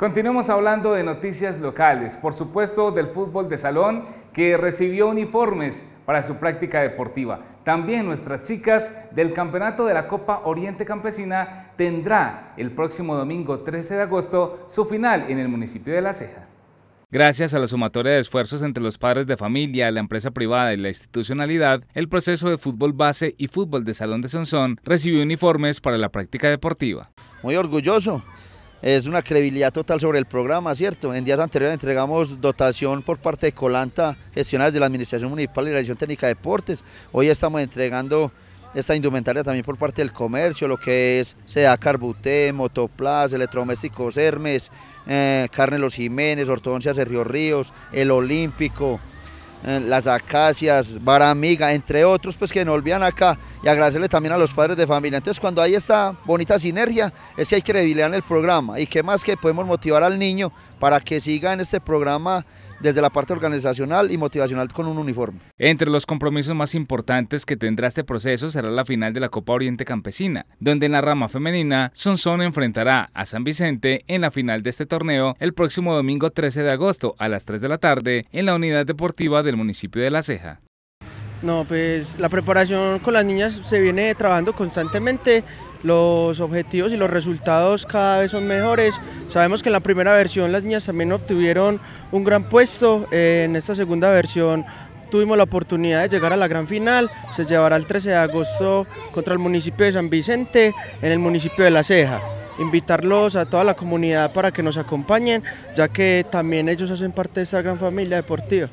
Continuemos hablando de noticias locales, por supuesto del fútbol de salón que recibió uniformes para su práctica deportiva. También nuestras chicas del campeonato de la Copa Oriente Campesina tendrá el próximo domingo 13 de agosto su final en el municipio de La Ceja. Gracias a la sumatoria de esfuerzos entre los padres de familia, la empresa privada y la institucionalidad, el proceso de fútbol base y fútbol de salón de Sonsón recibió uniformes para la práctica deportiva. Muy orgulloso, es una credibilidad total sobre el programa, ¿cierto? En días anteriores entregamos dotación por parte de Colanta, gestionadas de la Administración Municipal y la Dirección Técnica de Deportes. Hoy estamos entregando esta indumentaria también por parte del comercio, lo que es SEA Carbuté, Motoplas, Electrodomésticos Hermes, eh, Carne Los Jiménez, Ortodoncia Sergio Ríos, El Olímpico, Las Acacias, Baramiga, entre otros, pues que nos olvidan acá y agradecerle también a los padres de familia. Entonces cuando hay esta bonita sinergia es que hay credibilidad en el programa y qué más que podemos motivar al niño para que siga en este programa desde la parte organizacional y motivacional con un uniforme. Entre los compromisos más importantes que tendrá este proceso será la final de la Copa Oriente Campesina, donde en la rama femenina Sonsón enfrentará a San Vicente en la final de este torneo el próximo domingo 13 de agosto a las 3 de la tarde en la unidad deportiva del municipio de La Ceja. No, pues la preparación con las niñas se viene trabajando constantemente, los objetivos y los resultados cada vez son mejores. Sabemos que en la primera versión las niñas también obtuvieron un gran puesto, en esta segunda versión tuvimos la oportunidad de llegar a la gran final, se llevará el 13 de agosto contra el municipio de San Vicente en el municipio de La Ceja invitarlos a toda la comunidad para que nos acompañen, ya que también ellos hacen parte de esta gran familia deportiva.